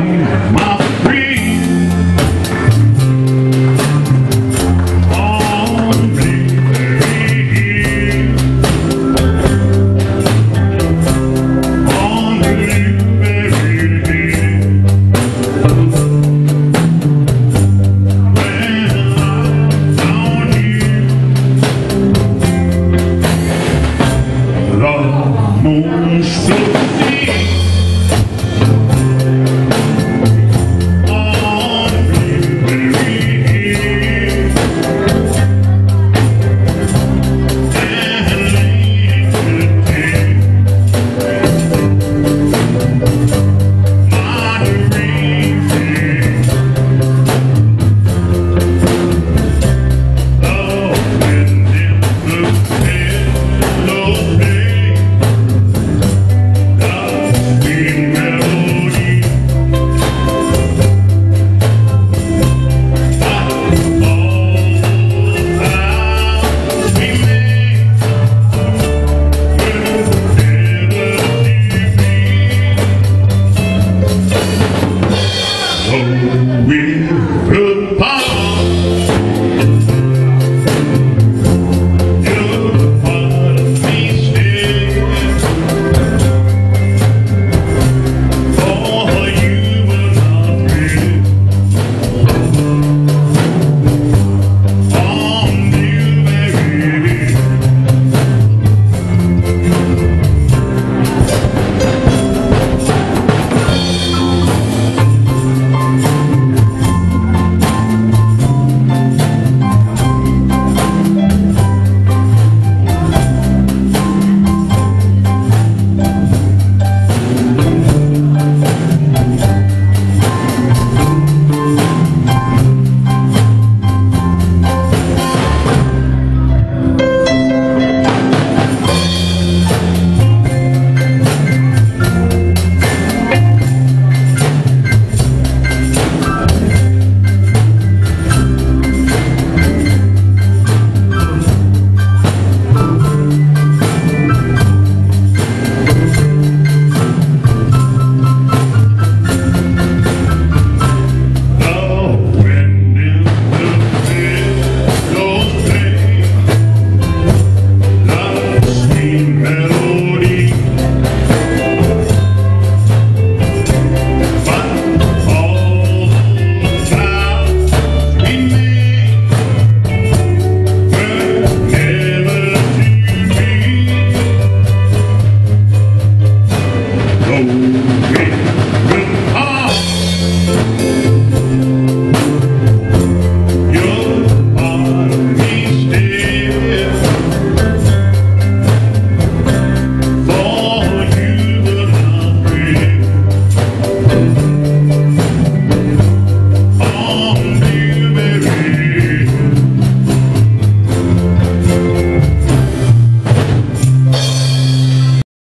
My